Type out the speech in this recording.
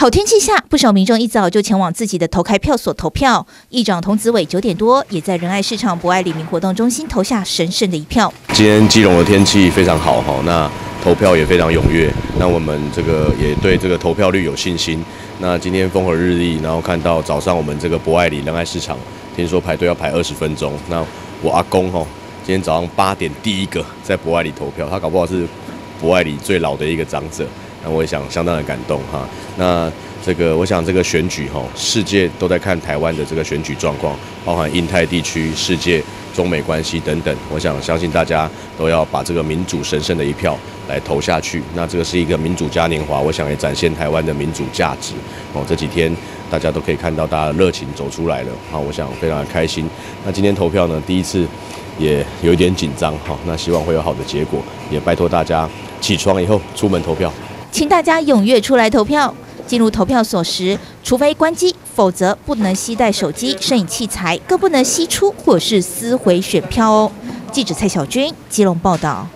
好天气下，不少民众一早就前往自己的投开票所投票。议长童子伟九点多也在仁爱市场博爱里民活动中心投下神圣的一票。今天基隆的天气非常好哈，那投票也非常踊跃，那我们这个也对这个投票率有信心。那今天风和日丽，然后看到早上我们这个博爱里仁爱市场，听说排队要排二十分钟。那我阿公哈，今天早上八点第一个在博爱里投票，他搞不好是博爱里最老的一个长者。那我也想相当的感动哈。那这个，我想这个选举哈，世界都在看台湾的这个选举状况，包含印太地区、世界、中美关系等等。我想相信大家都要把这个民主神圣的一票来投下去。那这个是一个民主嘉年华，我想也展现台湾的民主价值。哦，这几天大家都可以看到大家的热情走出来了。好，我想非常的开心。那今天投票呢，第一次也有一点紧张哈。那希望会有好的结果，也拜托大家起床以后出门投票。请大家踊跃出来投票。进入投票所时，除非关机，否则不能携带手机、摄影器材，更不能吸出或是撕毁选票哦。记者蔡小军，基隆报道。